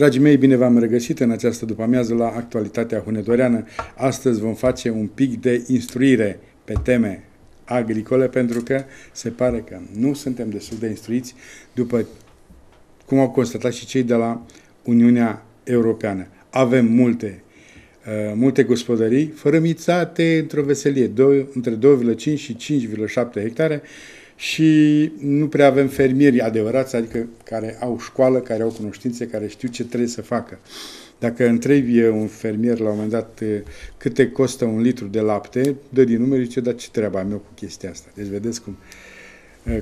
Dragii mei, bine v-am regăsit în această după-amiază la Actualitatea Hunedoreană. Astăzi vom face un pic de instruire pe teme agricole, pentru că se pare că nu suntem destul de instruiți după cum au constatat și cei de la Uniunea Europeană. Avem multe, uh, multe gospodării fărămițate într-o veselie, 2, între 2,5 și 5,7 hectare și nu prea avem fermieri adevărați, adică care au școală, care au cunoștințe, care știu ce trebuie să facă. Dacă întrebi un fermier la un moment dat câte costă un litru de lapte, dă din numeri și zice, dar ce treaba am eu cu chestia asta? Deci vedeți cum,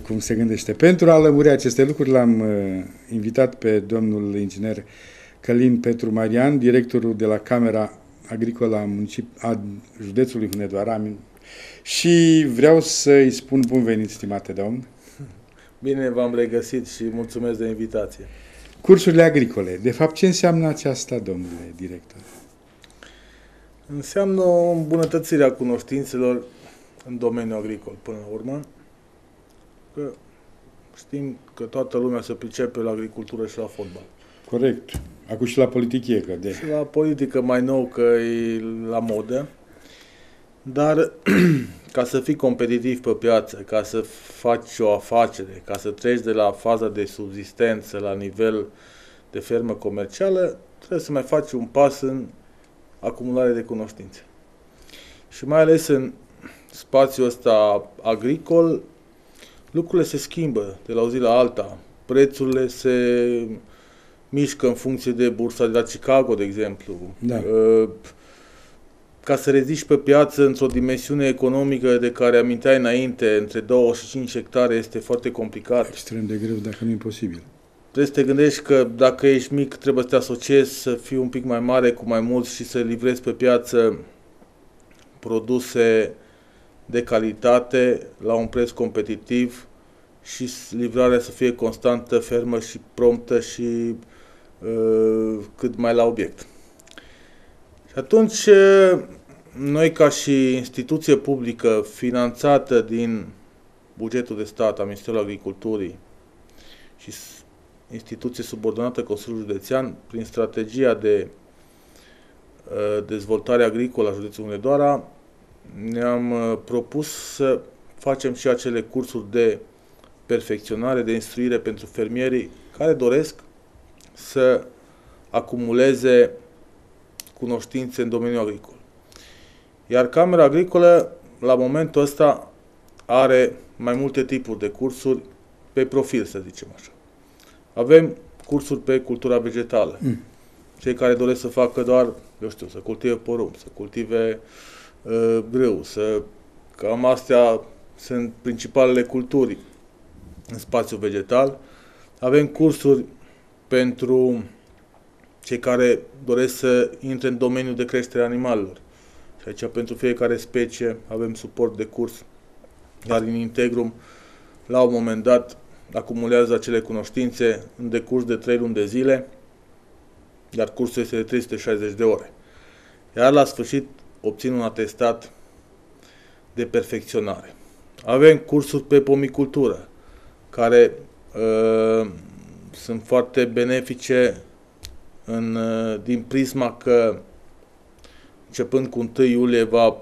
cum se gândește. Pentru a lămuri aceste lucruri l-am invitat pe domnul inginer Călin Petru Marian, directorul de la Camera Agricolă a, Municip- a județului Hunedoara, și vreau să-i spun bun venit, stimate domn. Bine v-am regăsit și mulțumesc de invitație. Cursurile agricole. De fapt, ce înseamnă aceasta, domnule director? Înseamnă o îmbunătățire a cunoștințelor în domeniul agricol, până la urmă. Că știm că toată lumea se pricepe la agricultură și la fotbal. Corect. Acum și la politică. Că de... Și la politică mai nou că e la modă. Dar ca să fii competitiv pe piață, ca să faci o afacere, ca să treci de la faza de subzistență la nivel de fermă comercială, trebuie să mai faci un pas în acumulare de cunoștințe. Și mai ales în spațiul ăsta agricol, lucrurile se schimbă de la o zi la alta. Prețurile se mișcă în funcție de bursa de la Chicago, de exemplu. Da. Uh, ca să reziști pe piață într-o dimensiune economică de care aminteai înainte, între 2 și 5 hectare, este foarte complicat. Extrem de greu, dacă nu imposibil. Trebuie să te gândești că dacă ești mic, trebuie să te asociezi, să fii un pic mai mare cu mai mulți și să livrezi pe piață produse de calitate la un preț competitiv și livrarea să fie constantă, fermă și promptă și uh, cât mai la obiect. Și atunci noi ca și instituție publică finanțată din bugetul de stat a Ministerului Agriculturii și instituție subordonată Consiliului Județean, prin strategia de uh, dezvoltare agricolă a județului Hunedoara, ne-am uh, propus să facem și acele cursuri de perfecționare, de instruire pentru fermierii care doresc să acumuleze cunoștințe în domeniul agricol. Iar Camera Agricolă, la momentul ăsta, are mai multe tipuri de cursuri pe profil, să zicem așa. Avem cursuri pe cultura vegetală. Mm. Cei care doresc să facă doar, eu știu, să cultive porumb, să cultive uh, grâu, să... Cam astea sunt principalele culturi în spațiul vegetal. Avem cursuri pentru cei care doresc să intre în domeniul de creștere animalelor. Și aici pentru fiecare specie avem suport de curs, iar în Integrum, la un moment dat, acumulează acele cunoștințe în decurs de 3 luni de zile, iar cursul este de 360 de ore. Iar la sfârșit obțin un atestat de perfecționare. Avem cursuri pe pomicultură, care uh, sunt foarte benefice în, uh, din prisma că începând cu 1 iulie va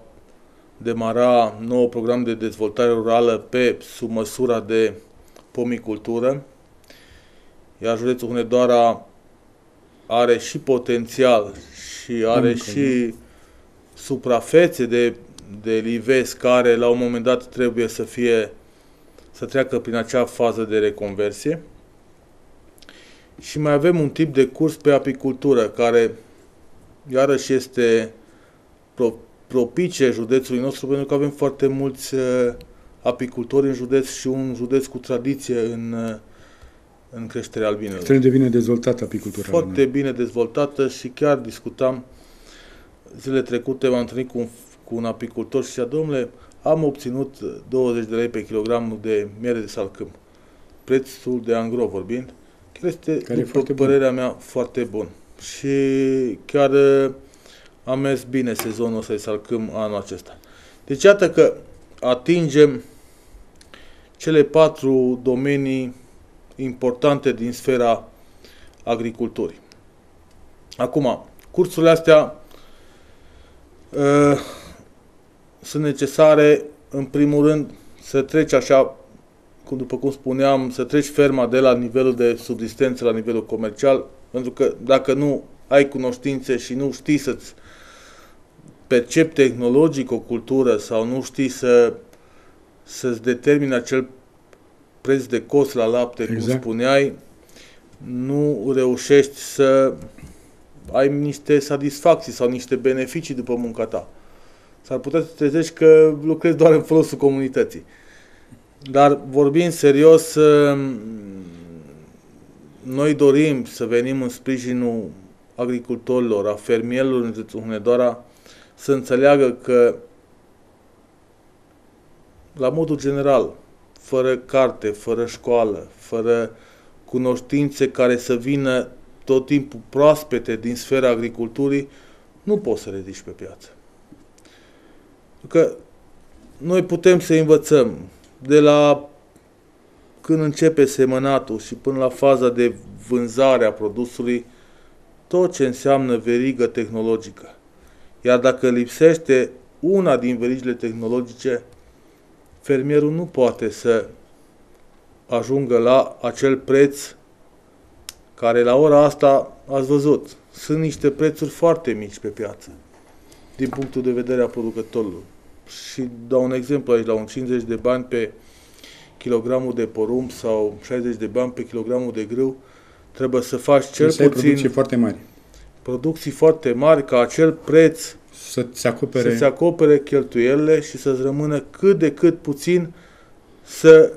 demara nou program de dezvoltare rurală pe sub măsura de pomicultură, iar județul Hunedoara are și potențial și are Încă, și suprafețe de, de lives care la un moment dat trebuie să fie să treacă prin acea fază de reconversie. Și mai avem un tip de curs pe apicultură, care iarăși este pro, propice județului nostru, pentru că avem foarte mulți uh, apicultori în județ și un județ cu tradiție în, uh, în creșterea albinelor. Extrem de bine dezvoltată apicultura. Foarte ne? bine dezvoltată și chiar discutam zile trecute, m-am întâlnit cu un, cu un apicultor și zicea, domnule, am obținut 20 de lei pe kilogram de miere de salcâm. Prețul de angro vorbind, Chiar este, care după foarte părerea bun. mea, foarte bun. Și chiar uh, a mers bine sezonul să-i salcăm anul acesta. Deci iată că atingem cele patru domenii importante din sfera agriculturii. Acum, cursurile astea uh, sunt necesare, în primul rând, să treci așa, cum după cum spuneam, să treci ferma de la nivelul de subsistență la nivelul comercial, pentru că dacă nu ai cunoștințe și nu știi să-ți percepi tehnologic o cultură sau nu știi să, să-ți determini acel preț de cost la lapte, exact. cum spuneai, nu reușești să ai niște satisfacții sau niște beneficii după munca ta. S-ar putea să trezești că lucrezi doar în folosul comunității. Dar vorbind serios, um, noi dorim să venim în sprijinul agricultorilor, a fermierilor în județul Hunedoara, să înțeleagă că, la modul general, fără carte, fără școală, fără cunoștințe care să vină tot timpul proaspete din sfera agriculturii, nu poți să ridici pe piață. Că noi putem să învățăm de la când începe semănatul și până la faza de vânzare a produsului, tot ce înseamnă verigă tehnologică. Iar dacă lipsește una din verigile tehnologice, fermierul nu poate să ajungă la acel preț care la ora asta ați văzut. Sunt niște prețuri foarte mici pe piață din punctul de vedere a producătorului. Și dau un exemplu aici, la un 50 de bani pe kilogramul de porumb sau 60 de bani pe kilogramul de grâu, trebuie să faci cel puțin... producții foarte mari. Producții foarte mari, ca acel preț să se acopere, să se acopere cheltuielile și să-ți rămână cât de cât puțin să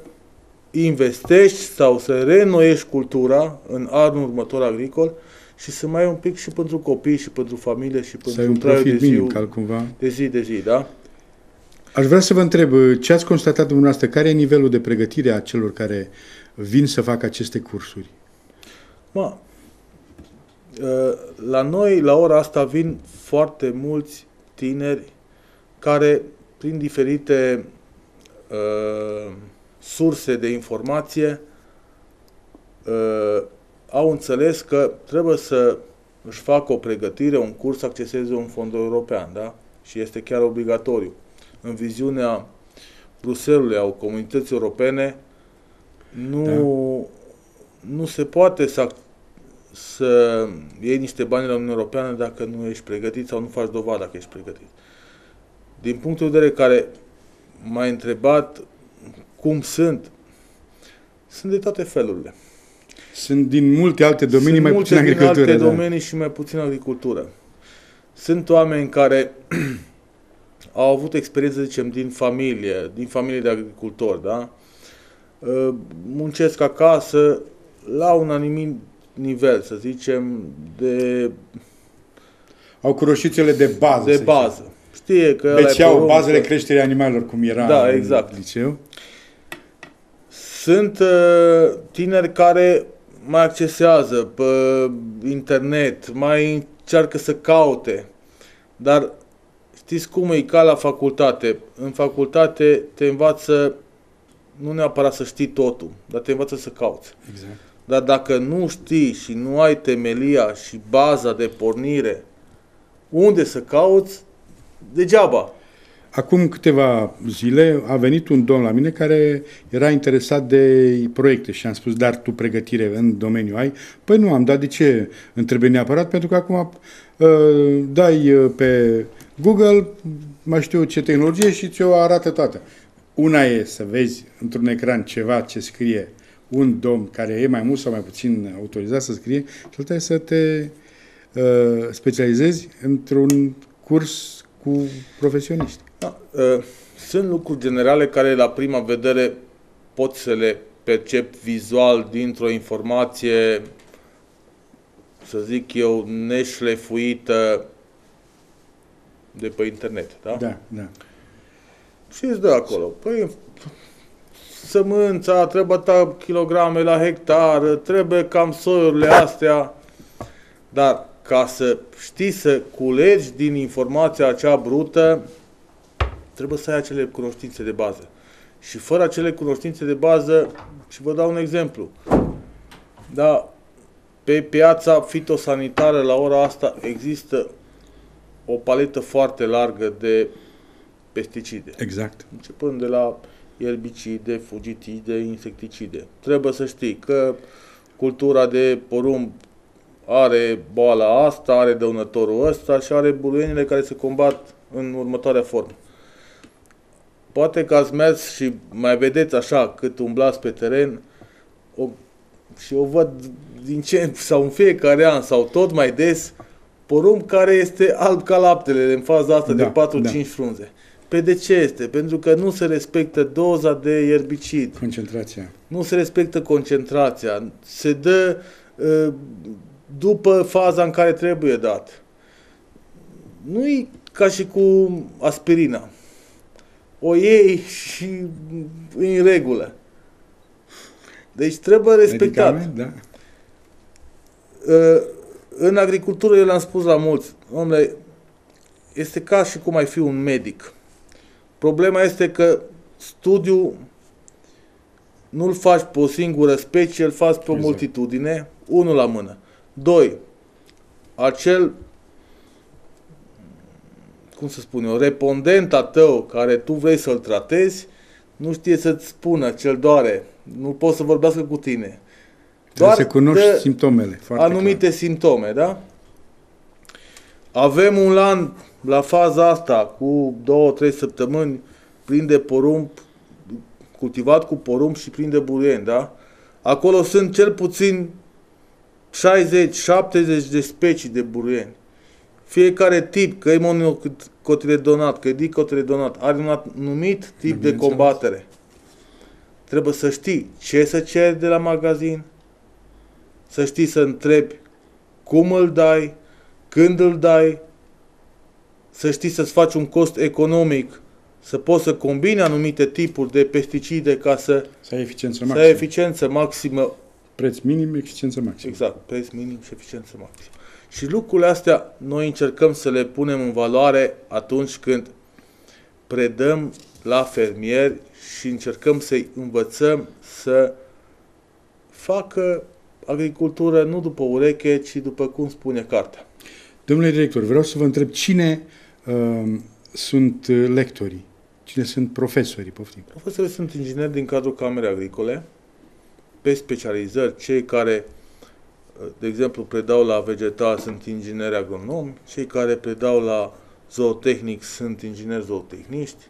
investești sau să reînnoiești cultura în anul următor agricol și să mai ai un pic și pentru copii și pentru familie și pentru un profit de, minim, zi, cumva. de zi de zi, da? Aș vrea să vă întreb, ce ați constatat dumneavoastră? Care e nivelul de pregătire a celor care vin să facă aceste cursuri? Ma, ă, la noi, la ora asta, vin foarte mulți tineri care, prin diferite uh, surse de informație, uh, au înțeles că trebuie să își facă o pregătire, un curs, să acceseze un fond european, da? Și este chiar obligatoriu. În viziunea Bruselului, au comunității europene, nu, da. nu se poate să, să iei niște bani la Uniunea Europeană dacă nu ești pregătit sau nu faci dovadă dacă ești pregătit. Din punctul de vedere care m-ai întrebat cum sunt, sunt de toate felurile. Sunt din multe alte domenii, Sunt mai puțin agricultură. Sunt alte da. domenii și mai puțin agricultură. Sunt oameni care au avut experiență, zicem, din familie, din familie de agricultori, da? Uh, muncesc acasă la un anumit nivel, să zicem, de... Au cunoștințele de bază. De bază. Știe că deci au bazele creșterii animalelor, cum era da, exact. în liceu. Sunt uh, tineri care mai accesează pe internet, mai încearcă să caute. Dar știți cum e ca la facultate? În facultate te învață nu neapărat să știi totul, dar te învață să cauți. Exact. Dar dacă nu știi și nu ai temelia și baza de pornire unde să cauți, degeaba. Acum câteva zile a venit un domn la mine care era interesat de proiecte și am spus, dar tu pregătire în domeniu ai? Păi nu am, dar de ce îmi trebuie neapărat? Pentru că acum uh, dai uh, pe Google, mai știu ce tehnologie și ți-o arată toată. Una e să vezi într-un ecran ceva ce scrie un domn care e mai mult sau mai puțin autorizat să scrie și alta e să te uh, specializezi într-un curs cu profesioniști. Da, ă, sunt lucruri generale care la prima vedere poți să le percep vizual dintr-o informație, să zic eu, neșlefuită de pe internet, da? Da, da. Și îți dă acolo. Păi, sămânța, trebuie ta kilograme la hectar, trebuie cam soiurile astea, dar ca să știi să culegi din informația acea brută, trebuie să ai acele cunoștințe de bază. Și fără acele cunoștințe de bază, și vă dau un exemplu. Da, Pe piața fitosanitară la ora asta există o paletă foarte largă de pesticide. Exact. Începând de la erbicide, fugitide, insecticide. Trebuie să știi că cultura de porumb are boala asta, are dăunătorul ăsta și are buruienile care se combat în următoarea formă. Poate că ați mers și mai vedeți așa cât umblați pe teren o, și o văd din ce, sau în fiecare an, sau tot mai des, porumb care este alb ca laptele în faza asta Da, de 4-5 da. frunze. Pe de ce este? Pentru că nu se respectă doza de erbicid, Concentrația. nu se respectă concentrația, se dă uh, după faza în care trebuie dat. Nu e ca și cu aspirina. O iei și e în regulă. Deci trebuie respectat. Medicament, da. Uh, în agricultură, eu le-am spus la mulți, omule, este ca și cum ai fi un medic. Problema este că studiul nu-l faci pe o singură specie, îl faci pe o Exact. multitudine, unul la mână. Doi, acel, cum să spun eu, respondenta tău care tu vrei să-l tratezi, nu știe să-ți spună ce-l doare, nu poți să vorbească cu tine. Doar să cunoști dă- simptomele. Foarte anumite clar. simptome, da? Avem un lan la faza asta cu două, trei săptămâni plin de porumb, cultivat cu porumb și plin de buruieni, da? Acolo sunt cel puțin 60-70 de specii de buruieni. Fiecare tip, că e monocotiledonat, că e dicotiledonat, are un anumit tip de Bineînțeles. combatere. Trebuie să știi ce să ceri de la magazin, să știi să întrebi cum îl dai, când îl dai, să știi să-ți faci un cost economic, să poți să combini anumite tipuri de pesticide ca să, Să ai eficiență să maximă. ai eficiență maximă Preț minim, eficiență maximă. Exact, preț minim și eficiență maximă. Și lucrurile astea noi încercăm să le punem în valoare atunci când predăm la fermieri și încercăm să-i învățăm să facă agricultură nu după ureche, ci după cum spune cartea. Domnule director, vreau să vă întreb cine uh, sunt uh, lectorii, cine sunt profesorii, poftim. Profesorii sunt ingineri din cadrul Camerei Agricole, pe specializări, cei care, de exemplu, predau la vegetal sunt ingineri agronomi, cei care predau la zootehnic sunt ingineri zootehniști,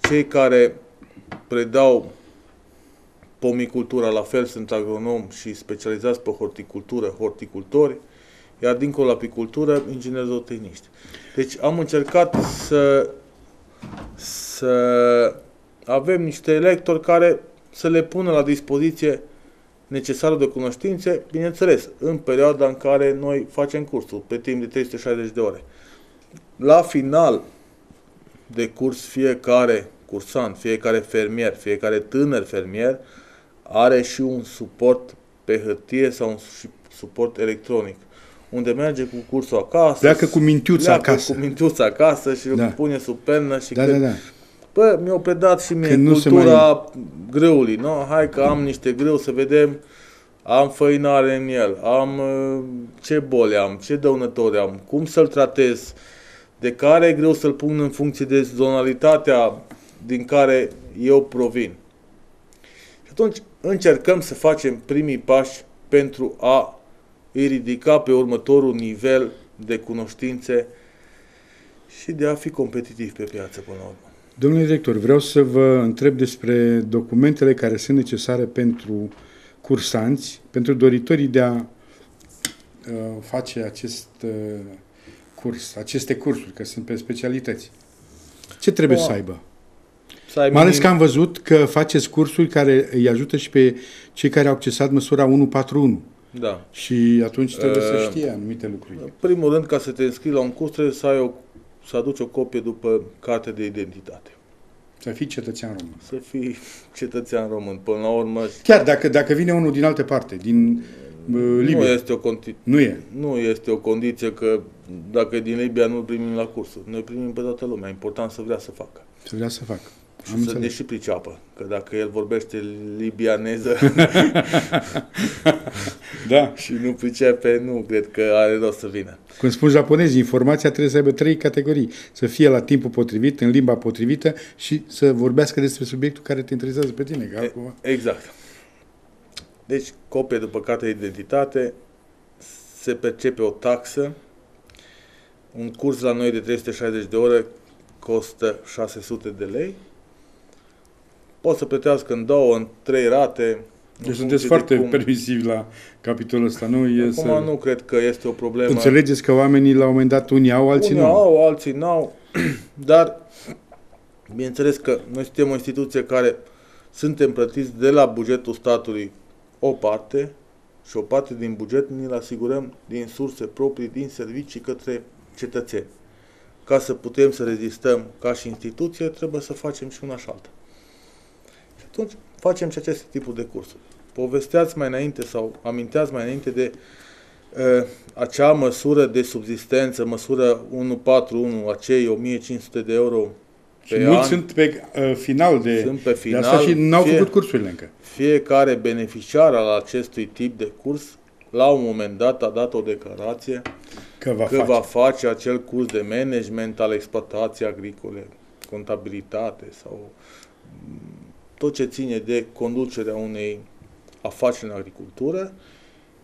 cei care predau pomicultura la fel sunt agronomi și specializați pe horticultură, horticultori, iar dincolo la apicultură, ingineri zootehniști. Deci am încercat să, să avem niște lectori care să le pună la dispoziție necesarul de cunoștințe, bineînțeles, în perioada în care noi facem cursul, pe timp de 360 de ore. La final de curs, fiecare cursant, fiecare fermier, fiecare tânăr fermier are și un suport pe hârtie sau un su- suport electronic, unde merge cu cursul acasă. Pleacă cu mintiuța pleacă acasă. cu mintiuța acasă și Da. îl pune sub pernă și Da, când da, da. Bă, mi-au predat și mie Când nu se cultura grâului, nu? Hai că am niște grâu să vedem, am făinare în el, am uh, ce boli am, ce dăunători am, cum să-l tratez, de care grâu să-l pun în funcție de zonalitatea din care eu provin. Și atunci încercăm să facem primii pași pentru a îi ridica pe următorul nivel de cunoștințe și de a fi competitiv pe piață până la urmă. Domnule director, vreau să vă întreb despre documentele care sunt necesare pentru cursanți, pentru doritorii de a uh, face acest uh, curs, aceste cursuri, că sunt pe specialități. Ce trebuie O, să aibă? Să ai Mai ales minim- că am văzut că faceți cursuri care îi ajută și pe cei care au accesat măsura 141 Da. și atunci trebuie să Uh, știe anumite lucruri. În primul rând, ca să te înscrii la un curs, trebuie să ai o, să aduci o copie după carte de identitate. Să fii cetățean român. Să fii cetățean român. Până la urmă, Chiar dacă, dacă vine unul din altă parte, din uh, nu Libia, este, o conti- nu e. nu este o condiție că dacă e din Libia nu primim la cursuri. Noi primim pe toată lumea. E important să vrea să facă. Să vrea să facă. Și Am să înțeles. ne și priceapă. Că dacă el vorbește libianeză Da. și nu pricepe, nu cred că are rost să vină. Cum spun japonezii, informația trebuie să aibă trei categorii. Să fie la timpul potrivit, în limba potrivită și să vorbească despre subiectul care te interesează pe tine. Că altcumva... Exact. Deci, copie după carte de identitate, se percepe o taxă, un curs la noi de 360 de ore costă 600 de lei, pot să plătească în două, în trei rate. în Deci funcție sunteți de foarte cum. permisivi la capitolul ăsta. Nu e Acum să... nu cred că este o problemă. Înțelegeți că oamenii la un moment dat unii au, alții Unii nu. au, alții n-au, dar bineînțeles că noi suntem o instituție care suntem plătiți de la bugetul statului o parte și o parte din buget ne-l asigurăm din surse proprii, din servicii către cetățeni. Ca să putem să rezistăm ca și instituție, trebuie să facem și una și alta. Și atunci facem și aceste tipuri de cursuri. Povesteați mai înainte sau aminteați mai înainte de uh, acea măsură de subzistență, măsură 141, acei 1500 de euro Și pe mulți an, sunt pe uh, final de, sunt pe de final. asta și n-au fie- făcut cursurile încă. Fiecare beneficiar al acestui tip de curs, la un moment dat, a dat o declarație Că va că face. va face acel curs de management al exploatației agricole, contabilitate sau mm, tot ce ține de conducerea unei afaceri în agricultură,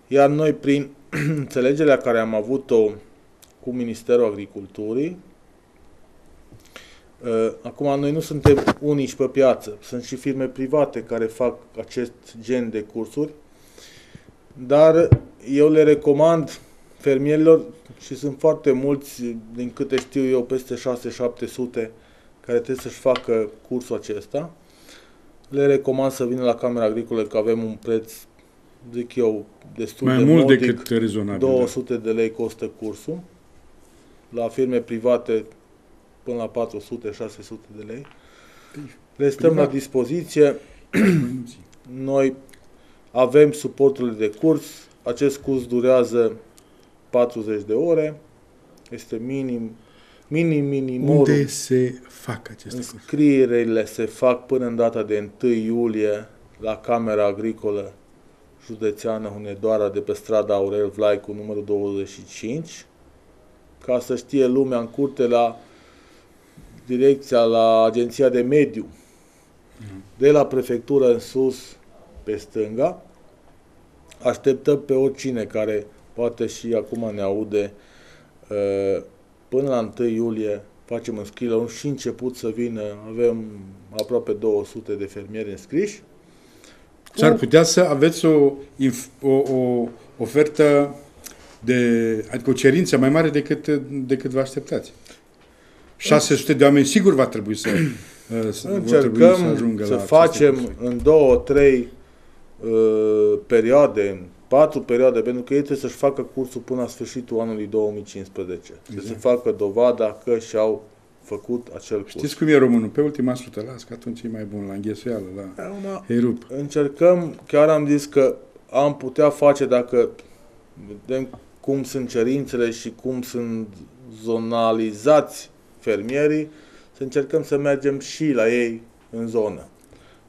iar noi prin înțelegerea care am avut-o cu Ministerul Agriculturii, uh, acum noi nu suntem unici pe piață, sunt și firme private care fac acest gen de cursuri, dar eu le recomand fermierilor și sunt foarte mulți, din câte știu eu, peste 6-700 care trebuie să-și facă cursul acesta. Le recomand să vină la Camera Agricolă că avem un preț, zic eu, destul Mai de mult modic. decât rezonabil. 200 de lei costă cursul. La firme private până la 400-600 de lei. Le stăm Privat. la dispoziție. Da. Noi avem suporturile de curs. Acest curs durează 40 de ore. Este minim, minim, minimum. Unde se fac aceste cursuri? Înscrierile se fac până în data de 1 iulie la Camera Agricolă Județeană Hunedoara de pe strada Aurel Vlaicu numărul 25 ca să știe lumea în curte la direcția la Agenția de Mediu de la prefectură în sus pe stânga așteptăm pe oricine care poate și acum ne aude uh, până la 1 iulie facem înscrierile și început să vină, avem aproape 200 de fermieri înscriși. S-ar putea să aveți o, inf- o, o ofertă de, adică o cerință mai mare decât, decât vă așteptați. 600 de oameni sigur va trebui să, uh, să, vor trebui să Încercăm ajungă să la facem aceste cursuri. în două, trei uh, perioade, în patru perioade, pentru că ei trebuie să-și facă cursul până la sfârșitul anului 2015. Trebuie să Exact. facă dovada că și-au făcut acel curs. Știți cum e românul? Pe ultima sută las, că atunci e mai bun la înghesuială, la Acum, herup. încercăm, chiar am zis că am putea face dacă vedem cum sunt cerințele și cum sunt zonalizați fermierii, să încercăm să mergem și la ei în zonă,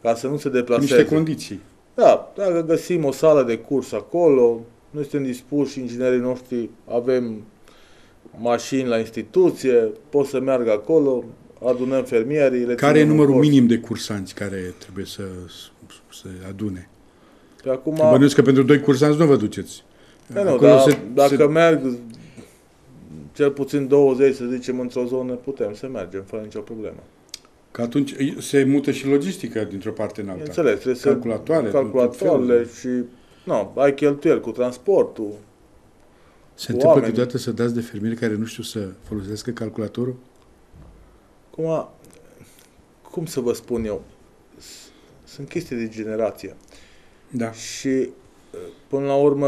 ca să nu se Cu deplaseze. niște condiții. Da, dacă găsim o sală de curs acolo, noi suntem dispuși, inginerii noștri, avem mașini la instituție, pot să meargă acolo, adunăm fermierii. Le Care e ținem în numărul cost. minim de cursanți care trebuie să să adune? Pe acum, Că Bănuiesc că pentru doi cursanți nu vă duceți. Da, nu, Acolo dar se- dacă se- merg cel puțin 20, să zicem, într-o zonă, putem să mergem fără nicio problemă. Că atunci se mută și logistica dintr-o parte în alta. Înțeles, trebuie să Calculatoare, calculatoarele tot și nu, ai cheltuieli cu transportul. Se cu întâmplă oameni. câteodată să dați de fermieri care nu știu să folosească calculatorul? Cum, cum să vă spun eu? S- Sunt chestii de generație. Da. Și uh, până la urmă,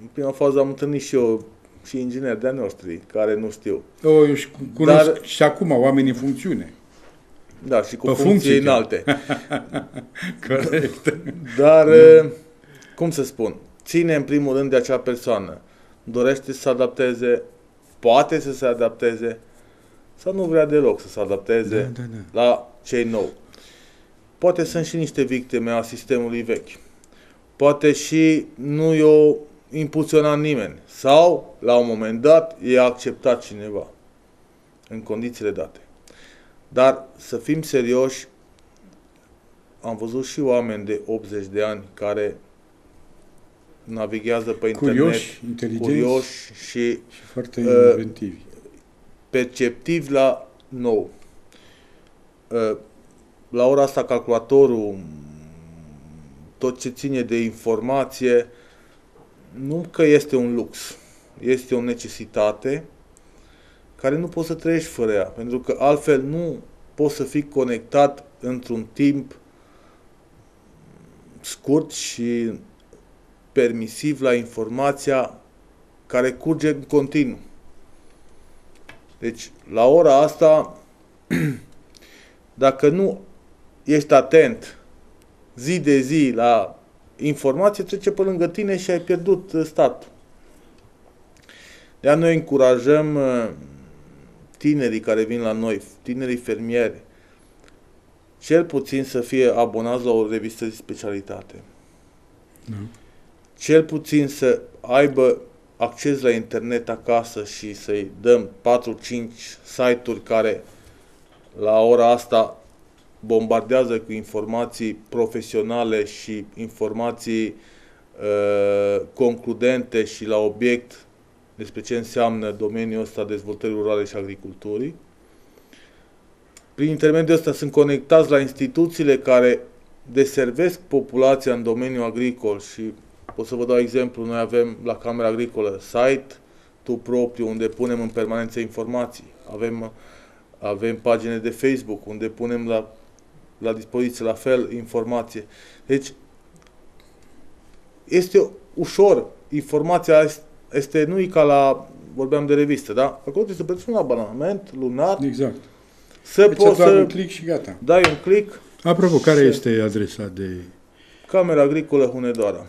în prima fază am întâlnit și eu și ingineri de-a noștri care nu știu. O, eu și cunosc Dar- și acum oameni în funcțiune. Da, și cu Pe funcții funcții, înalte. Corect. Dar, uh, cum să spun, ține în primul rând de acea persoană. Dorește să se adapteze, poate să se adapteze, sau nu vrea deloc să se adapteze Da, da, da. la cei nou. Poate sunt și niște victime a sistemului vechi. Poate și nu i-o impulsionat nimeni. Sau, la un moment dat, e acceptat cineva. În condițiile date. Dar, să fim serioși, am văzut și oameni de 80 de ani care navighează pe internet, Curioși, inteligenți curioși și și foarte Uh, inventivi. perceptivi la nou. Uh, La ora asta calculatorul, tot ce ține de informație, nu că este un lux, este o necesitate care nu poți să trăiești fără ea, pentru că altfel nu poți să fii conectat într-un timp scurt și permisiv la informația care curge în continuu. Deci, la ora asta, dacă nu ești atent zi de zi la informație, trece pe lângă tine și ai pierdut uh, statul. De noi încurajăm uh, tinerii care vin la noi, tinerii fermieri, cel puțin să fie abonați la o revistă de specialitate. Da. Cel puțin să aibă acces la internet acasă și să-i dăm 4-5 site-uri care la ora asta bombardează cu informații profesionale și informații uh, concludente și la obiect despre ce înseamnă domeniul ăsta dezvoltării rurale și agriculturii. Prin intermediul ăsta sunt conectați la instituțiile care deservesc populația în domeniul agricol și pot să vă dau exemplu, noi avem la Camera Agricolă site tu propriu unde punem în permanență informații. Avem, avem pagine de Facebook unde punem la, la dispoziție la fel informație. Deci este ușor, informația este, nu e ca la, vorbeam de revistă, da? Acolo trebuie să plătești un abonament lunar, Exact. să Deci poți doar să un click și gata. dai un click, Apropo, care Și- este adresa de... Camera Agricolă Hunedoara.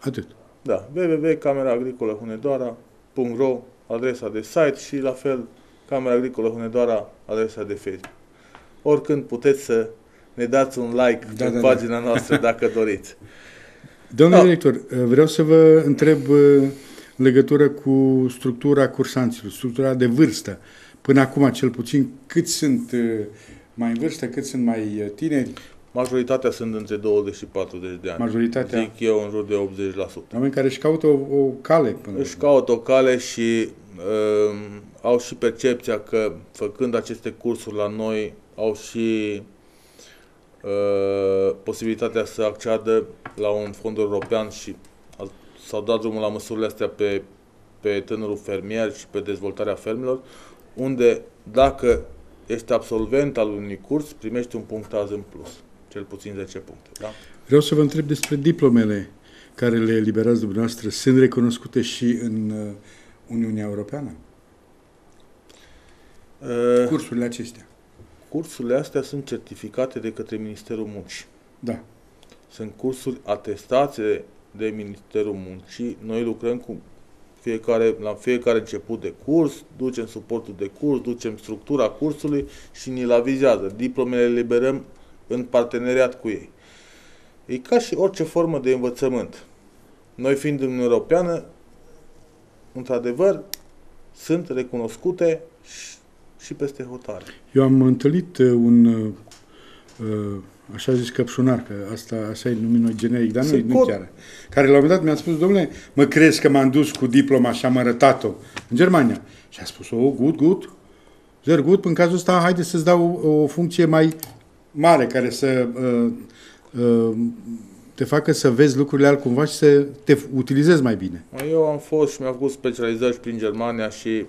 Atât. Da, www.cameraagricolahunedoara.ro adresa de site și la fel Camera Agricolă Hunedoara adresa de Facebook. Oricând puteți să ne dați un like Da, da, în da, da. pagina noastră dacă doriți. Domnule Da. director, vreau să vă întreb uh, în legătură cu structura cursanților, structura de vârstă. Până acum, cel puțin, cât sunt uh, mai în vârstă, cât sunt mai uh, tineri, Majoritatea sunt între 20 și 40 de ani. majoritatea Zic eu în jur de 80%. oameni care își caută o, o cale până la Își urmă. caută o cale și um, au și percepția că făcând aceste cursuri la noi au și uh, posibilitatea să acceadă la un fond european și a- s-au dat drumul la măsurile astea pe, pe tânărul fermier și pe dezvoltarea fermelor, unde dacă ești absolvent al unui curs, primești un punctaj în plus, cel puțin 10 puncte. Da? Vreau să vă întreb despre diplomele care le eliberați dumneavoastră. Sunt recunoscute și în uh, Uniunea Europeană? Uh, Cursurile acestea. Cursurile astea sunt certificate de către Ministerul Muncii. Da. Sunt cursuri atestate de Ministerul Muncii. Noi lucrăm cu fiecare, la fiecare început de curs, ducem suportul de curs, ducem structura cursului și ni-l avizează. Diplomele le liberăm în parteneriat cu ei. E ca și orice formă de învățământ. Noi fiind în Uniunea Europeană, într-adevăr, sunt recunoscute și, și peste hotare. Eu am întâlnit uh, un, uh, uh, așa zis, căpșunar, că asta, așa e numit noi generic, dar nu, Sunt nu cod- chiar. Care la un moment dat mi-a spus, domnule, mă crezi că m-am dus cu diploma și am arătat-o în Germania? Și a spus, oh, good, good, very good, în cazul ăsta, haide să-ți dau o, o funcție mai mare, care să uh, uh, te facă să vezi lucrurile altcumva și să te utilizezi mai bine. Eu am fost și mi-am făcut specializări și prin Germania și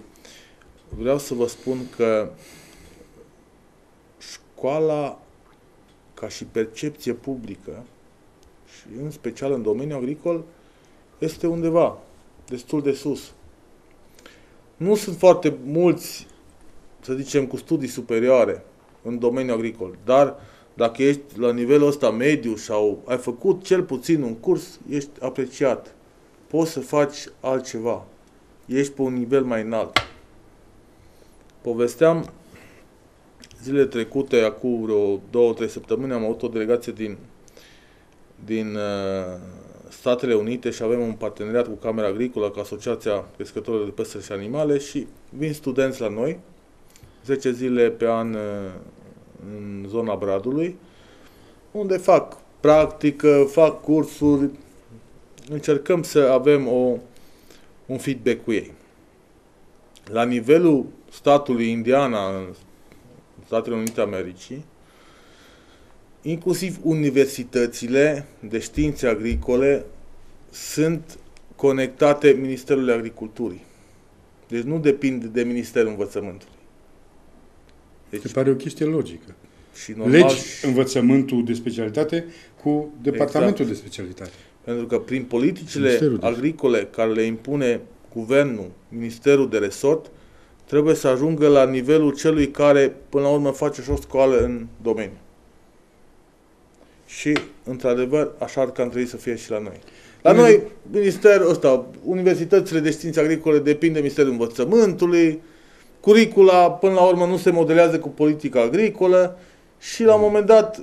vreau să vă spun că școala, ca și percepție publică, și în special în domeniul agricol, este undeva destul de sus. Nu sunt foarte mulți, să zicem, cu studii superioare în domeniul agricol, dar dacă ești la nivelul ăsta mediu sau ai făcut cel puțin un curs, ești apreciat poți să faci altceva. Ești pe un nivel mai înalt. Povesteam zilele trecute, acum vreo două, trei săptămâni, am avut o delegație din, din uh, Statele Unite și avem un parteneriat cu Camera Agricolă, cu Asociația Crescătorilor de Păsări și Animale și vin studenți la noi, 10 zile pe an uh, în zona Bradului, unde fac practică, fac cursuri, încercăm să avem o, un feedback cu ei. La nivelul statului Indiana, în Statele Unite Americii, inclusiv universitățile de științe agricole sunt conectate Ministerului Agriculturii. Deci nu depind de Ministerul Învățământului. Deci, Se pare o chestie logică. Și normal, Legi învățământul de specialitate cu departamentul Exact. de specialitate. Pentru că prin politicile Ministerul de- agricole care le impune guvernul, ministerul de resort, trebuie să ajungă la nivelul celui care până la urmă face și o școală în domeniu. Și, într-adevăr, așa ar cam trebui să fie și la noi. La Bine. noi, ministerul ăsta, universitățile de științe agricole depind de Ministerul Învățământului, curicula, până la urmă, nu se modelează cu politica agricolă și, la un moment dat,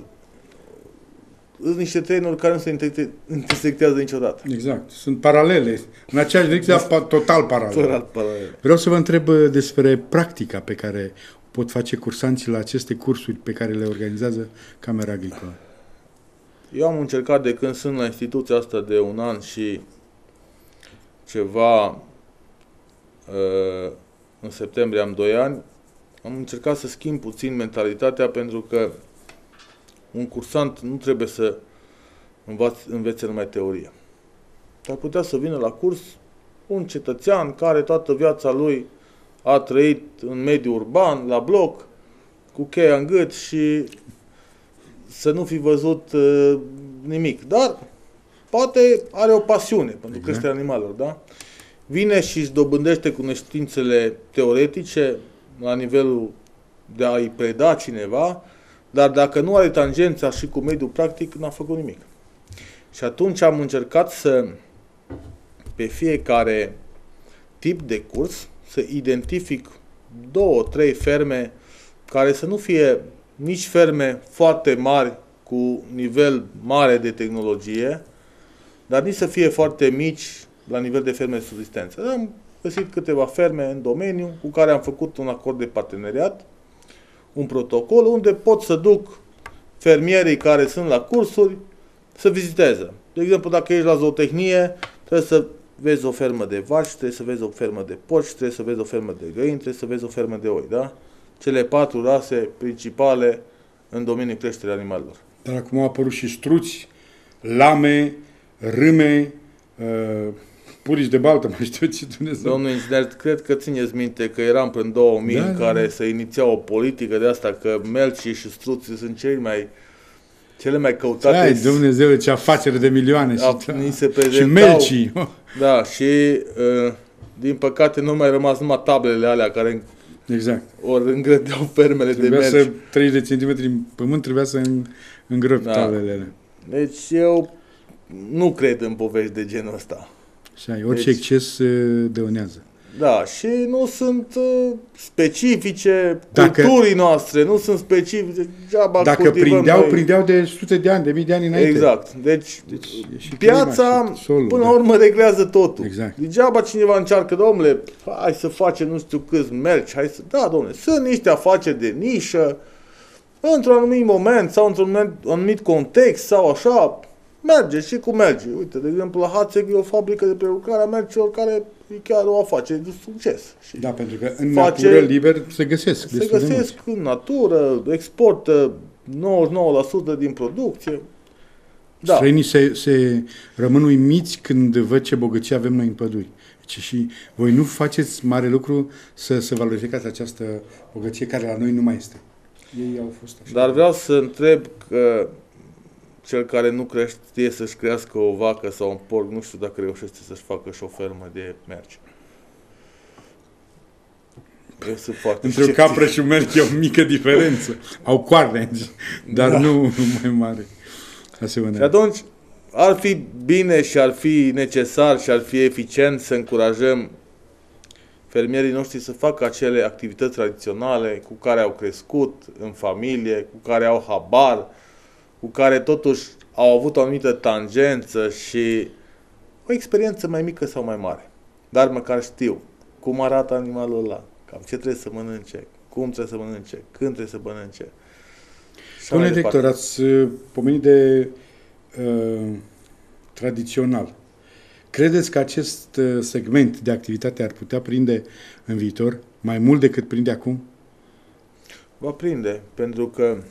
sunt niște trenuri care nu se intersecte- intersectează niciodată. Exact. Sunt paralele. În aceeași direcție, dar pa- total paralele. Fără alt paralel. Vreau să vă întreb uh, despre practica pe care o pot face cursanții la aceste cursuri pe care le organizează Camera Agricolă. Eu am încercat de când sunt la instituția asta de un an și ceva, uh, în septembrie am 2 ani, am încercat să schimb puțin mentalitatea pentru că un cursant nu trebuie să învaț, învețe numai teorie. Ar putea să vină la curs un cetățean care toată viața lui a trăit în mediul urban, la bloc, cu cheia în gât și să nu fi văzut uh, nimic. Dar poate are o pasiune pentru Exact. creșterea animalelor, da? Vine și își dobândește cunoștințele teoretice la nivelul de a-i preda cineva, dar dacă nu are tangența și cu mediul practic, n-a făcut nimic. Și atunci am încercat să, pe fiecare tip de curs, să identific două, trei ferme care să nu fie nici ferme foarte mari cu nivel mare de tehnologie, dar nici să fie foarte mici la nivel de ferme de subsistență. Am găsit câteva ferme în domeniu cu care am făcut un acord de parteneriat, un protocol unde pot să duc fermierii care sunt la cursuri să viziteze. De exemplu, dacă ești la zootehnie, trebuie să vezi o fermă de vaci, trebuie să vezi o fermă de porci, trebuie să vezi o fermă de găini, trebuie să vezi o fermă de oi, da? Cele patru rase principale în domeniul creșterii animalelor. Dar acum au apărut și struți, lame, râme, uh, purici de baltă, mai știu ce Dumnezeu. Domnul inginer, cred că țineți minte că eram până în 2000 Da, în da, care da. se iniția o politică de asta că melcii și struții sunt cei mai cele mai căutate Ai, Dumnezeu, ce afacere de milioane. A, și, ni se și prezentau- melcii. Oh, Da, și uh, din păcate nu mai rămas numai tablele alea care Exact. ori îngrădeau fermele de Trebuia melci. să 30 de centimetri în pământ, trebuia să în, îngropi Da. tablele alea. Deci eu nu cred în povești de genul ăsta. Și ai, orice Deci- exces uh, dăunează. Da, și nu sunt uh, specifice Dacă- culturii noastre, nu sunt specifice, degeaba Dacă cultivăm prindeau, noi. prindeau de sute de ani, de mii de ani înainte. Exact. Deci, Deci, e și piața, clima și solul, până la da. urmă, reglează totul. Exact. Degeaba cineva încearcă, domnule, hai să facem nu știu câți mergi, hai să... Da, domnule, sunt niște afaceri de nișă, într-un anumit moment sau într-un moment- anumit context sau așa, merge și cum merge. Uite, de exemplu, la Hațeg e o fabrică de prelucrare a mercilor care e chiar o afacere de succes. Și Da, pentru că în Face- natură liber se găsesc se destul de găsesc mulți. în natură, exportă 99% din producție. Da. Străinii se, se rămân uimiți când văd ce bogăție avem noi în păduri. Deci și voi nu faceți mare lucru să, să valorificați această bogăție care la noi nu mai este. Ei au fost așa. Dar vreau să întreb că cel care nu crește, știe să-și crească o vacă sau un porc, nu știu dacă reușește să-și facă și o fermă de merci. Eu sunt foarte Între o sceptic. capră și un merg e o mică diferență. Au coarne, dar Da. nu mai mare. Și Asemenea. atunci ar fi bine și ar fi necesar și ar fi eficient să încurajăm fermierii noștri să facă acele activități tradiționale cu care au crescut în familie, cu care au habar, cu care totuși au avut o anumită tangență și o experiență mai mică sau mai mare. Dar măcar știu cum arată animalul ăla, cam ce trebuie să mănânce, cum trebuie să mănânce, când trebuie să mănânce. Domnule director, ați uh, pomenit de uh, tradițional. Credeți că acest uh, segment de activitate ar putea prinde în viitor mai mult decât prinde acum? Va prinde, pentru că uh,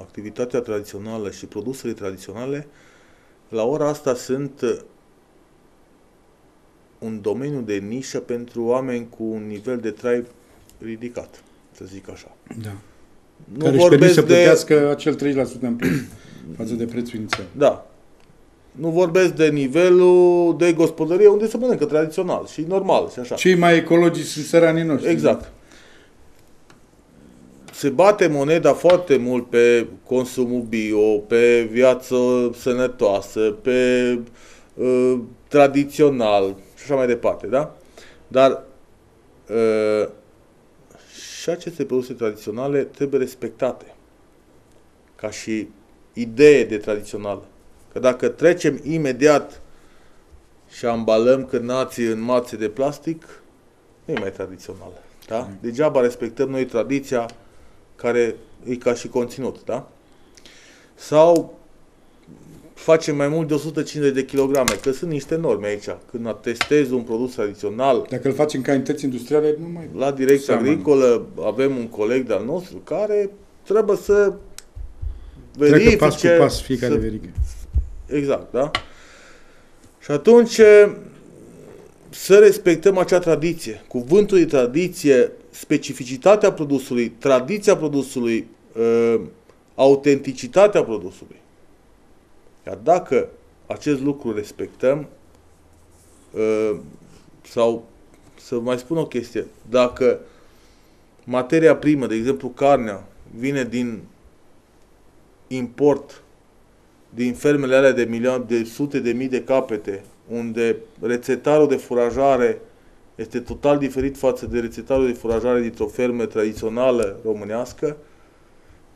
activitatea tradițională și produsele tradiționale la ora asta sunt uh, un domeniu de nișă pentru oameni cu un nivel de trai ridicat, să zic așa. Da. Nu Care vorbesc să plătească de... acel 30% în plus față de prețul inițial. Da. Nu vorbesc de nivelul de gospodărie unde se mănâncă tradițional și normal și așa. Cei mai ecologici sunt săranii noștri. Exact. Se bate moneda foarte mult pe consumul bio, pe viață sănătoasă, pe uh, tradițional și așa mai departe, da? Dar uh, și aceste produse tradiționale trebuie respectate ca și idee de tradițională. Că dacă trecem imediat și ambalăm cârnații în mațe de plastic, nu e mai tradițională. Da? Mm. Degeaba respectăm noi tradiția care e ca și conținut. Da? Sau facem mai mult de 150 de kilograme, că sunt niște norme aici. Când atestezi un produs tradițional... Dacă îl faci în cantități industriale, nu mai... La direcția agricolă avem un coleg de-al nostru care trebuie să verifice... Trecă pas cu pas fiecare să, verică. Exact, da? Și atunci să respectăm acea tradiție. Cuvântul de tradiție, specificitatea produsului, tradiția produsului, uh, autenticitatea produsului. Iar dacă acest lucru respectăm, uh, sau să mai spun o chestie, dacă materia primă, de exemplu carnea, vine din import din fermele alea de milioane, de sute de mii de capete, unde rețetarul de furajare este total diferit față de rețetarul de furajare dintr-o fermă tradițională românească,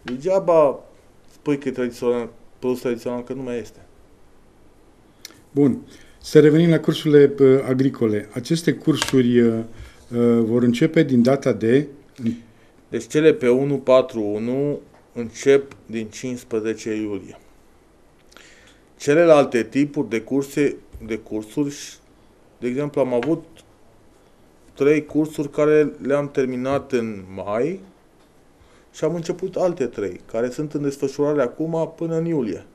degeaba spui că e tradițional, produs tradițional, că nu mai este. Bun. Să revenim la cursurile uh, agricole. Aceste cursuri uh, uh, vor începe din data de... Deci cele pe 141 încep din 15 iulie. Celelalte tipuri de curse, de cursuri, de exemplu, am avut trei cursuri care le-am terminat în mai și am început alte trei, care sunt în desfășurare acum până în iulie.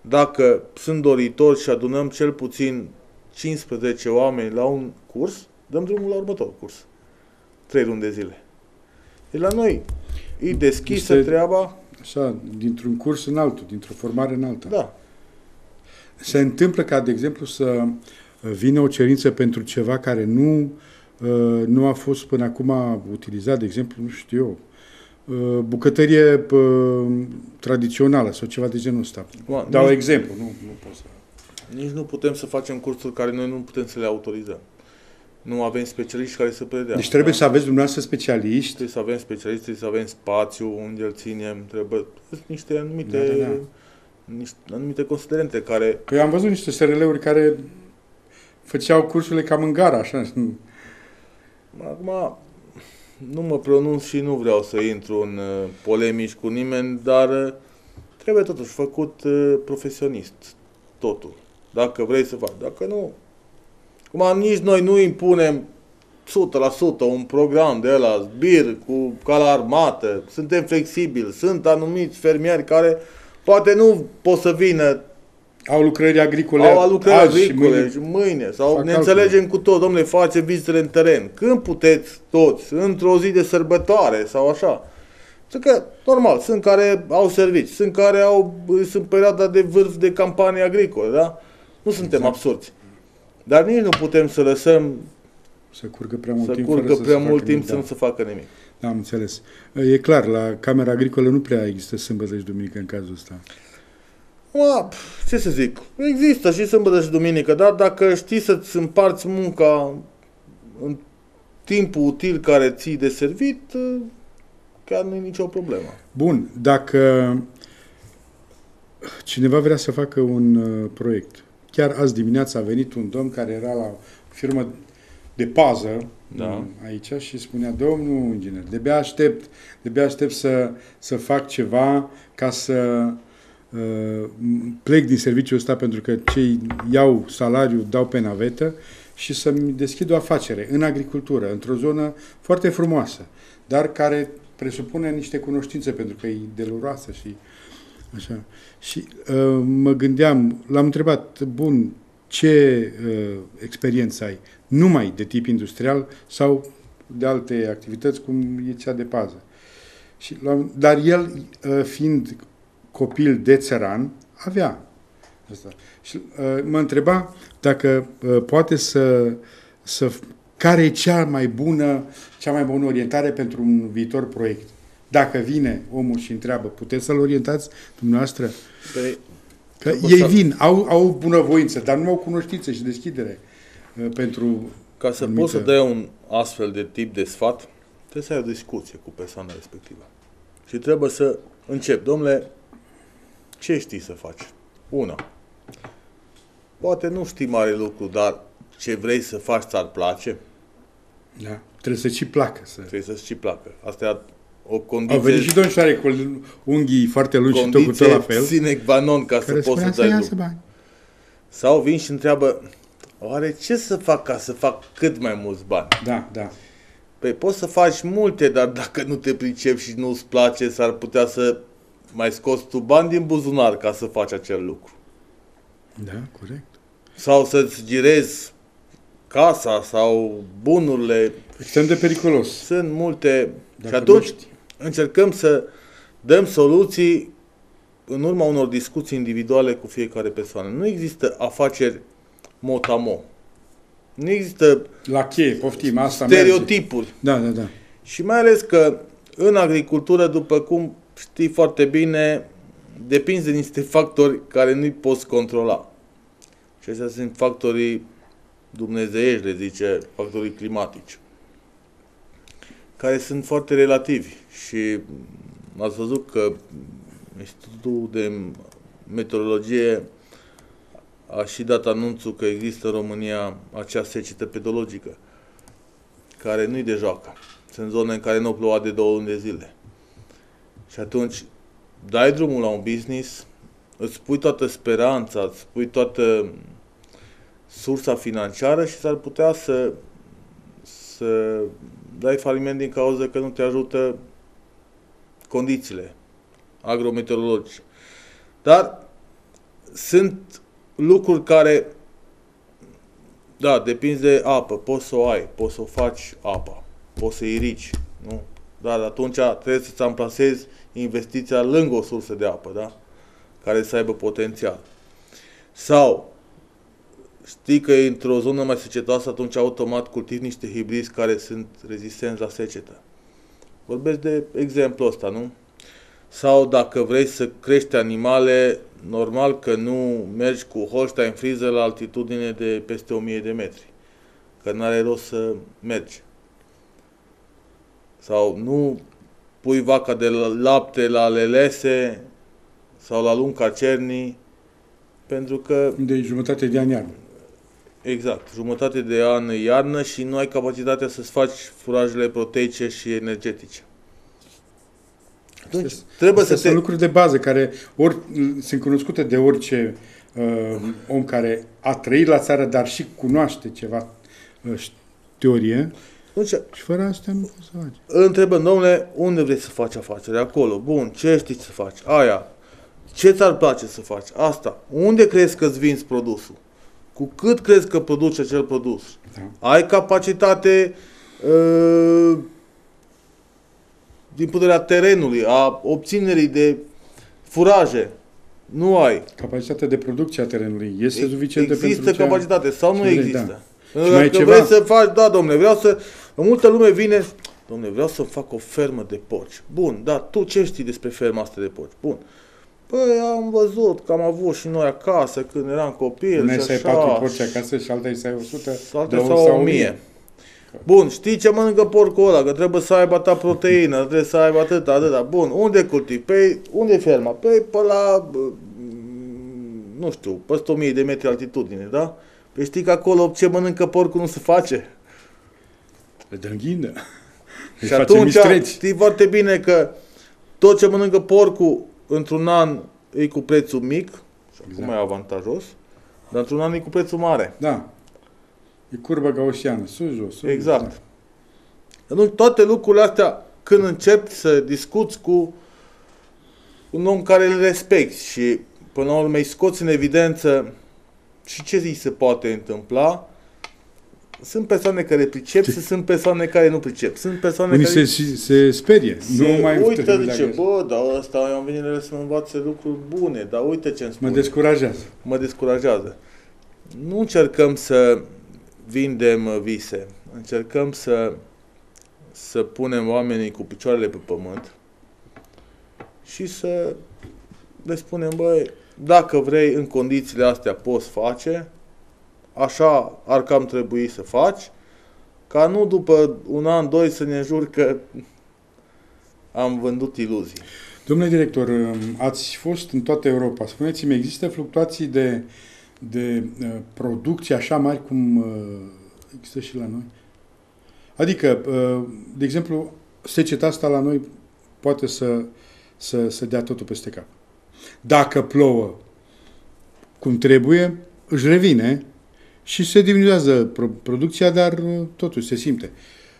Dacă sunt doritori și adunăm cel puțin 15 oameni la un curs, dăm drumul la următorul curs. Trei luni de zile. E la noi. E deschisă este, treaba. Așa, dintr-un curs în altul, dintr-o formare în alta. Da. Se întâmplă ca, de exemplu, să vină o cerință pentru ceva care nu, uh, nu a fost până acum utilizat, de exemplu, nu știu eu, uh, bucătărie uh, tradițională sau ceva de genul ăsta. Bun, Dau nici, exemplu, nu, nu pot să... Nici nu putem să facem cursuri care noi nu putem să le autorizăm. Nu avem specialiști care să predea. Deci trebuie da? să aveți dumneavoastră specialiști. Trebuie să avem specialiști, trebuie să avem spațiu unde îl ținem, trebuie niște anumite da, da, da niște anumite considerente care... Păi am văzut niște SRL-uri care făceau cursurile cam în gara, așa. Acum, nu mă pronunț și nu vreau să intru în uh, polemici cu nimeni, dar uh, trebuie totuși făcut uh, profesionist totul. Dacă vrei să faci. Dacă nu, cum nici noi nu impunem 100% un program de la zbir cu cala armată, suntem flexibili, sunt anumiți fermieri care Poate nu pot să vină au lucrări agricole Au lucrări agricole și mâine, și mâine. Sau ne înțelegem cu tot, domnule, face vizitele în teren. Când puteți toți? Într-o zi de sărbătoare sau așa. Sunt că, normal, sunt care au servici, sunt care au, sunt perioada de vârf de campanie agricole, da? Nu suntem exact. absurdi. Dar nici nu putem să lăsăm să curgă prea mult să timp, curgă prea să mult timp să da. nu se facă nimic. Da, am înțeles. E clar, la Camera Agricolă nu prea există sâmbătă și duminică în cazul ăsta. Mă, ce să zic, există și sâmbătă și duminică, dar dacă știi să-ți împarți munca în timpul util care ții de servit, chiar nu e nicio problemă. Bun, dacă cineva vrea să facă un uh, proiect, chiar azi dimineața a venit un domn care era la o firmă de pază da. aici și spunea, domnul inginer, de aștept, de aștept să, să fac ceva ca să uh, plec din serviciul ăsta pentru că cei iau salariu, dau pe navetă și să-mi deschid o afacere în agricultură, într-o zonă foarte frumoasă, dar care presupune niște cunoștințe pentru că e deluroasă și așa. Și uh, mă gândeam, l-am întrebat, bun, ce uh, experiență ai? Numai de tip industrial sau de alte activități, cum e cea de pază. Și, dar el, uh, fiind copil de țăran, avea asta. Și uh, mă întreba dacă uh, poate să, să care e cea mai bună, cea mai bună orientare pentru un viitor proiect. Dacă vine omul și întreabă, puteți să-l orientați dumneavoastră? Păi, că ei să... vin, au, au bunăvoință, dar nu au cunoștință și deschidere uh, pentru... Ca să poți să dai un astfel de tip de sfat, trebuie să ai o discuție cu persoana respectivă. Și trebuie să încep. Domnule, ce știi să faci? Una. Poate nu știi mare lucru, dar ce vrei să faci ți-ar place? Da. Trebuie să-ți placă. Să... Trebuie să-ți placă. Asta e o condiție... Au venit și domnul cu unghii foarte lungi și tot cu tot la fel. sine qua non ca să poți să dai lucru. Bani. Sau vin și întreabă, oare ce să fac ca să fac cât mai mulți bani? Da, da. Păi poți să faci multe, dar dacă nu te pricepi și nu-ți place, s-ar putea să mai scoți tu bani din buzunar ca să faci acel lucru. Da, corect. Sau să-ți girezi casa sau bunurile. Extrem de periculos. Sunt multe. Dacă și atunci mești. încercăm să dăm soluții în urma unor discuții individuale cu fiecare persoană. Nu există afaceri motamo. Nu există la cheie, poftim, asta stereotipuri. Merge. Da, da, da. Și mai ales că în agricultură, după cum știi foarte bine, depinde de niște factori care nu-i poți controla. Și astea sunt factorii dumnezeiești, le zice, factorii climatici, care sunt foarte relativi. Și ați văzut că Institutul de Meteorologie a și dat anunțul că există în România acea secetă pedologică, care nu-i de joacă. Sunt zone în care nu ploua de două luni de zile. Și atunci dai drumul la un business, îți pui toată speranța, îți pui toată sursa financiară și s-ar putea să, să dai faliment din cauza că nu te ajută condițiile agrometeorologice. Dar sunt lucruri care, da, depinde de apă, poți să o ai, poți să o faci apa, poți să irici, nu? Dar atunci trebuie să-ți amplasezi investiția lângă o sursă de apă, da? Care să aibă potențial. Sau știi că e într-o zonă mai secetoasă, atunci automat cultivi niște hibrizi care sunt rezistenți la secetă. Vorbesc de exemplu ăsta, nu? Sau dacă vrei să crești animale, normal că nu mergi cu Holstein Friese la altitudine de peste 1000 de metri. Că n-are rost să mergi. Sau nu pui vaca de lapte la lelese sau la lunca cernii, pentru că... De jumătate de an iarnă. Exact. Jumătate de an iarnă și nu ai capacitatea să-ți faci furajele proteice și energetice. Atunci, trebuie să te... sunt lucruri de bază care ori sunt cunoscute de orice uh, om care a trăit la țară, dar și cunoaște ceva uh, teorie. Atunci, și fără asta nu poți să faci. Întrebăm, domnule, unde vrei să faci afacere? Acolo. Bun, ce știi să faci? Aia. Ce ți-ar place să faci? Asta. Unde crezi că îți vinzi produsul? cu cât crezi că produce acel produs. Da. Ai capacitate uh, din puterea terenului, a obținerii de furaje. Nu ai. Capacitatea de producție a terenului este suficientă Există pentru capacitate ce... sau nu există? Da. Dacă mai ceva? vrei să faci, da, domne, vreau să... Multă lume vine, domne, vreau să fac o fermă de porci. Bun, dar tu ce știi despre ferma asta de porci? Bun. Păi am văzut că am avut și noi acasă când eram copil Unei și să ai așa. patru porci acasă și alta să ai 100, Alte două sau o mie. Bun, știi ce mănâncă porcul ăla? Că trebuie să aibă atâta proteină, trebuie să aibă atâta, atâta. Bun, unde cultivi? Păi, unde e ferma? Păi, pe la, bă, nu știu, peste 1000 de metri altitudine, da? Păi știi că acolo ce mănâncă porcul nu se face? Le dăm ghindă. Îi Și facem atunci mistreți. știi foarte bine că tot ce mănâncă porcul într-un an e cu prețul mic, și acum Exact. e avantajos, dar într-un an e cu prețul mare. Da. E curbă gaussiană, sus, jos, sus, Exact. jos, Nu, toate lucrurile astea, când începi să discuți cu un om care îl respecti și până la urmă îi scoți în evidență și ce îi se poate întâmpla, sunt persoane care pricep și sunt persoane care nu pricep. Sunt persoane Unii care se, se sperie. se nu mai uită, putem zice, leagă. bă, dar ăsta am venit la el să mă învațe lucruri bune, dar uite ce îmi Mă spune. descurajează. mă descurajează. Nu încercăm să vindem uh, vise, încercăm să, să punem oamenii cu picioarele pe pământ și să le spunem, băi, dacă vrei, în condițiile astea poți face, așa ar cam trebui să faci, ca nu după un an, doi să ne jur că am vândut iluzii. Domnule director, ați fost în toată Europa. Spuneți-mi, există fluctuații de, de uh, producție așa mari cum uh, există și la noi? Adică, uh, de exemplu, seceta asta la noi poate să, să, să dea totul peste cap. Dacă plouă cum trebuie, își revine și se diminuează pro- producția, dar uh, totuși se simte.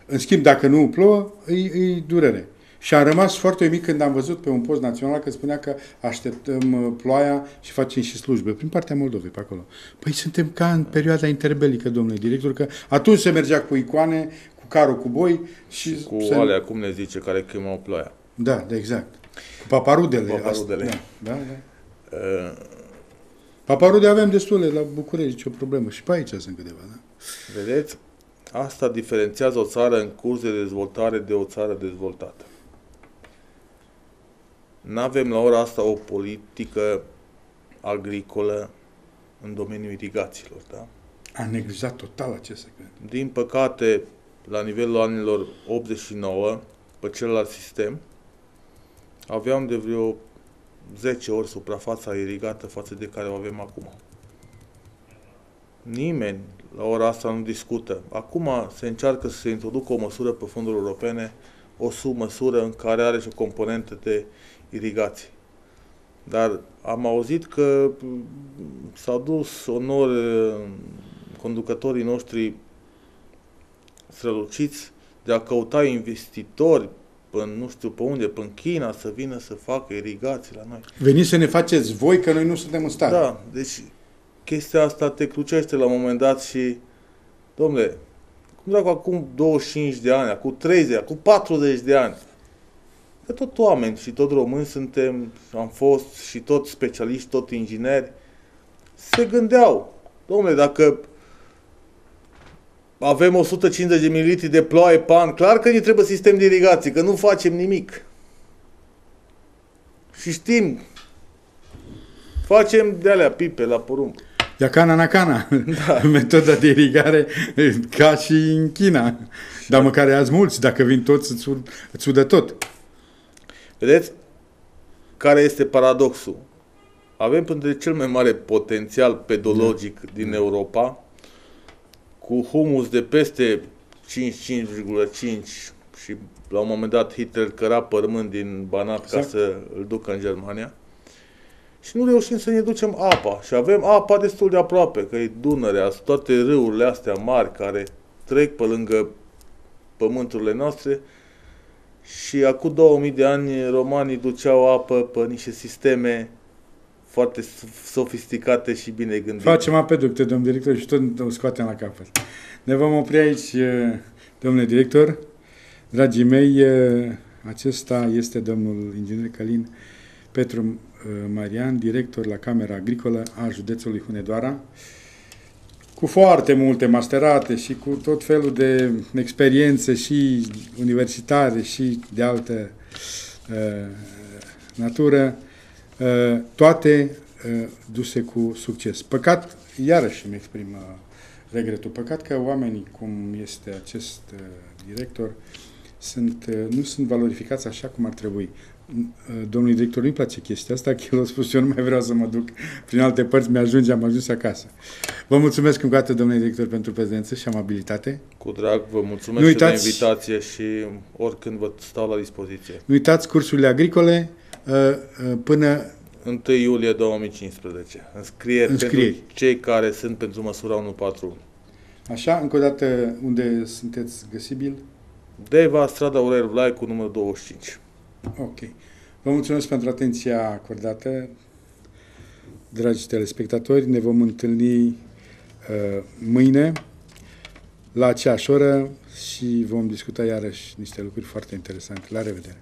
În schimb, dacă nu plouă, e, e durere. Și am rămas foarte mic când am văzut pe un post național că spunea că așteptăm uh, ploaia și facem și slujbe prin partea Moldovei pe acolo. Păi suntem ca în perioada interbelică, domnule director, că atunci se mergea cu icoane, cu carul cu boi și... Cu se... alea, cum ne zice, care chemau ploaia. Da, da, exact. Cu paparudele. Cu paparudele. Asta, Da, da, da. Uh, Paparude avem destule la București, nicio problemă. Și pe aici sunt câteva, da? Vedeți? Asta diferențiază o țară în curs de dezvoltare de o țară dezvoltată. Nu avem la ora asta o politică agricolă în domeniul irigațiilor, da? A neglijat total acest segment. Din păcate, la nivelul anilor 89, pe celălalt sistem, aveam de vreo 10 ori suprafața irigată față de care o avem acum. Nimeni la ora asta nu discută. Acum se încearcă să se introducă o măsură pe fonduri europene, o submăsură în care are și o componentă de irigație. Dar am auzit că m, s-au dus onor uh, conducătorii noștri străluciți de a căuta investitori până nu știu pe unde, până în China, să vină să facă irigații la noi. Veniți să ne faceți voi că noi nu suntem în stare. Da, deci chestia asta te crucește la un moment dat și, domnule, cum dacă acum 25 de ani, acum 30, acum 40 de ani, că tot oameni și tot români suntem, am fost și tot specialiști, tot ingineri, se gândeau, domnule, dacă avem 150 de mililitri de ploaie pe an, clar că ne trebuie sistem de irigație, că nu facem nimic. Și știm, facem de alea pipe la porumb. Ia cana na cana. Da. Metoda de irigare ca și în China. Dar măcar azi mulți, dacă vin toți, îți, ur- îți udă tot. Vedeți? Care este paradoxul? Avem printre cel mai mare potențial pedologic Da. din Europa, cu humus de peste 5, 5,5 și la un moment dat Hitler căra părmânt din Banat ca Exact. să îl ducă în Germania. Și nu reușim să ne ducem apa. Și avem apa destul de aproape, că e Dunărea, sunt toate râurile astea mari care trec pe lângă pământurile noastre și acum 2000 de ani romanii duceau apă pe niște sisteme foarte s- sofisticate și bine gândite. Facem apeducte, domnul director, și tot o scoatem la capăt. Ne vom opri aici, eh, domnule director. Dragii mei, eh, acesta este domnul inginer Călin Petru eh, Marian, director la Camera Agricolă a județului Hunedoara, cu foarte multe masterate și cu tot felul de experiențe și universitare și de altă uh, natură. Uh, toate uh, duse cu succes. Păcat, iarăși îmi exprim uh, regretul, păcat că oamenii, cum este acest uh, director, sunt, uh, nu sunt valorificați așa cum ar trebui. Uh, Domnului director nu-i place chestia asta, că el a spus, eu nu mai vreau să mă duc prin alte părți, mi-ajunge, am ajuns acasă. Vă mulțumesc încă o dată, domnule director, pentru prezență și amabilitate. Cu drag, vă mulțumesc Nu și de uitați- invitație și oricând vă stau la dispoziție. Nu uitați cursurile agricole uh, uh, până 1 iulie 2015. Înscrieri, Înscrieri. pentru cei care sunt pentru măsura 141. așa, încă o dată, unde sunteți găsibil. Deva, strada Aurel Vlai cu numărul 25. Ok. Vă mulțumesc pentru atenția acordată, dragi telespectatori. Ne vom întâlni uh, mâine la aceeași oră și vom discuta iarăși niște lucruri foarte interesante. La revedere!